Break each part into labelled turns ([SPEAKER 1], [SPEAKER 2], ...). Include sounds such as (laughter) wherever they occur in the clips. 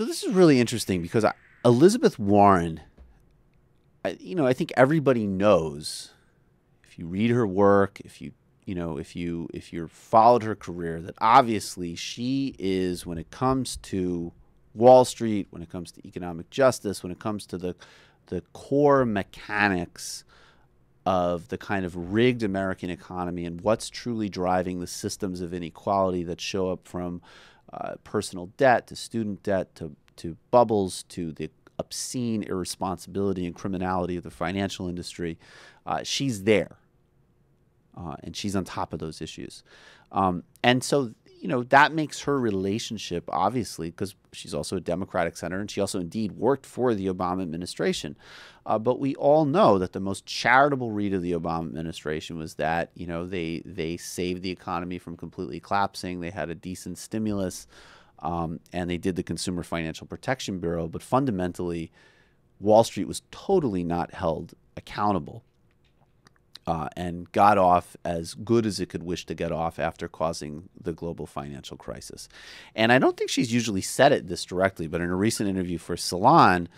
[SPEAKER 1] So this is really interesting because I, Elizabeth Warren, I, you know, I think everybody knows if you read her work, if you you know, if you if you followed her career, that obviously she is when it comes to Wall Street, when it comes to economic justice, when it comes to the the core mechanics of the kind of rigged American economy and what's truly driving the systems of inequality that show up from uh, personal debt to student debt to, to bubbles to the obscene irresponsibility and criminality of the financial industry. Uh, she's there. Uh, and she's on top of those issues. Um, and so you know, that makes her relationship, obviously, because she's also a Democratic senator and she also indeed worked for the Obama administration. Uh, but we all know that the most charitable read of the Obama administration was that, you know, they, they saved the economy from completely collapsing. They had a decent stimulus um, and they did the Consumer Financial Protection Bureau. But fundamentally, Wall Street was totally not held accountable uh, and got off as good as it could wish to get off after causing the global financial crisis. And I don't think she's usually said it this directly, but in a recent interview for Salon,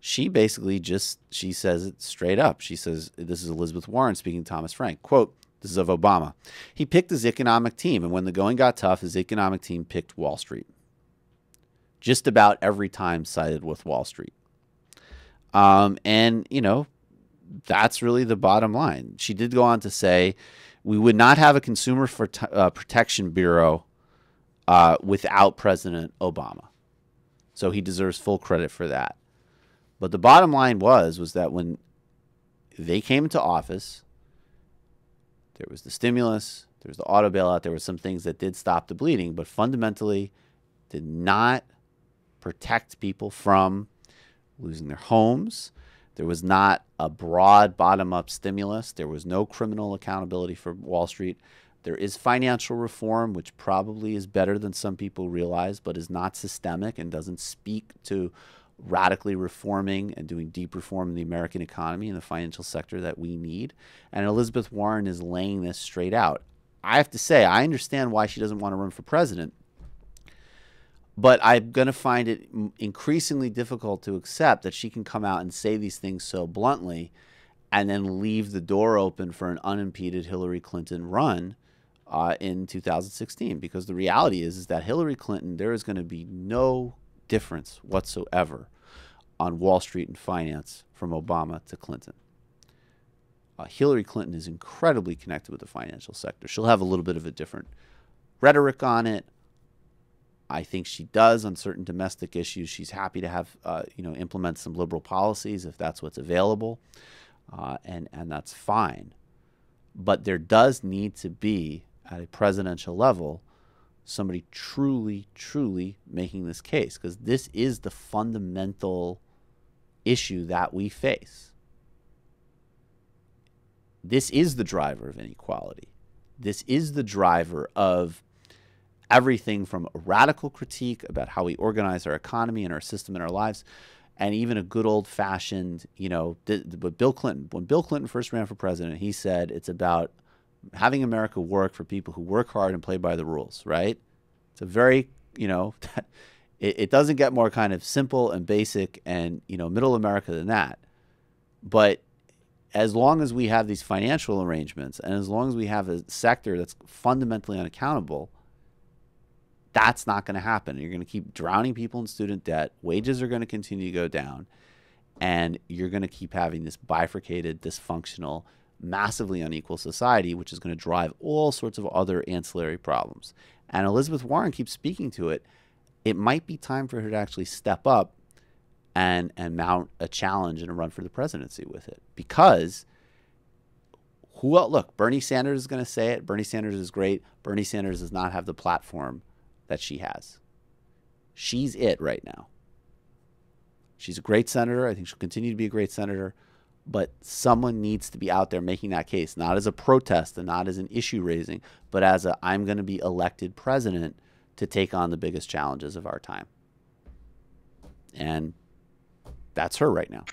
[SPEAKER 1] she basically just she says it straight up. She says this is Elizabeth Warren speaking to Thomas Frank. Quote, this is of Obama. He picked his economic team, and when the going got tough, his economic team picked Wall Street. Just about every time sided with Wall Street. Um, and, you know, that's really the bottom line. She did go on to say, we would not have a Consumer for, uh, Protection Bureau uh, without President Obama. So he deserves full credit for that. But the bottom line was was that when they came into office, there was the stimulus, there was the auto bailout, there were some things that did stop the bleeding, but fundamentally did not protect people from losing their homes, there was not a broad bottom up stimulus. There was no criminal accountability for Wall Street. There is financial reform, which probably is better than some people realize, but is not systemic and doesn't speak to radically reforming and doing deep reform in the American economy and the financial sector that we need. And Elizabeth Warren is laying this straight out. I have to say, I understand why she doesn't want to run for president but I'm going to find it increasingly difficult to accept that she can come out and say these things so bluntly and then leave the door open for an unimpeded Hillary Clinton run uh, in 2016. Because the reality is, is that Hillary Clinton, there is going to be no difference whatsoever on Wall Street and finance from Obama to Clinton. Uh, Hillary Clinton is incredibly connected with the financial sector. She'll have a little bit of a different rhetoric on it. I think she does on certain domestic issues. She's happy to have, uh, you know, implement some liberal policies if that's what's available, uh, and and that's fine. But there does need to be at a presidential level somebody truly, truly making this case because this is the fundamental issue that we face. This is the driver of inequality. This is the driver of everything from a radical critique about how we organize our economy and our system and our lives, and even a good old fashioned, you know, but Bill Clinton, when Bill Clinton first ran for president, he said it's about having America work for people who work hard and play by the rules, right? It's a very, you know, (laughs) it, it doesn't get more kind of simple and basic and, you know, middle America than that. But as long as we have these financial arrangements and as long as we have a sector that's fundamentally unaccountable, that's not going to happen. You're going to keep drowning people in student debt. Wages are going to continue to go down. And you're going to keep having this bifurcated, dysfunctional, massively unequal society, which is going to drive all sorts of other ancillary problems. And Elizabeth Warren keeps speaking to it. It might be time for her to actually step up and, and mount a challenge and a run for the presidency with it. Because who else? Look, Bernie Sanders is going to say it. Bernie Sanders is great. Bernie Sanders does not have the platform that she has. She's it right now. She's a great senator. I think she'll continue to be a great senator. But someone needs to be out there making that case, not as a protest and not as an issue raising, but as a I'm going to be elected president to take on the biggest challenges of our time. And that's her right now.